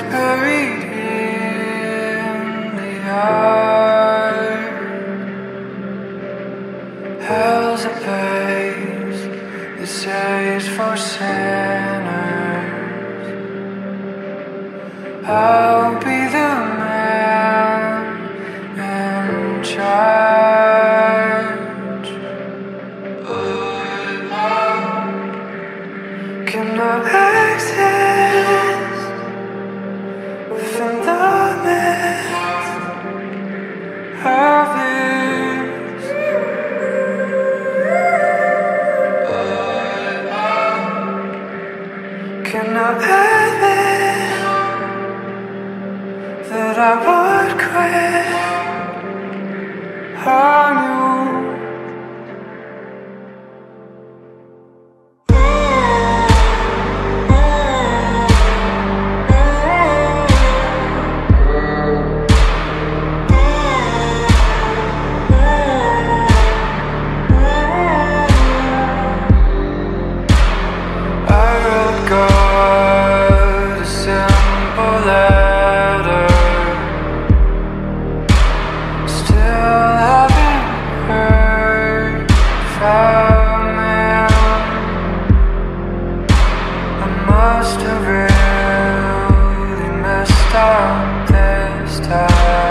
It's buried in the. Hell's a place that saves for sinners. I'll be there. Can I admit that I would quit on this time.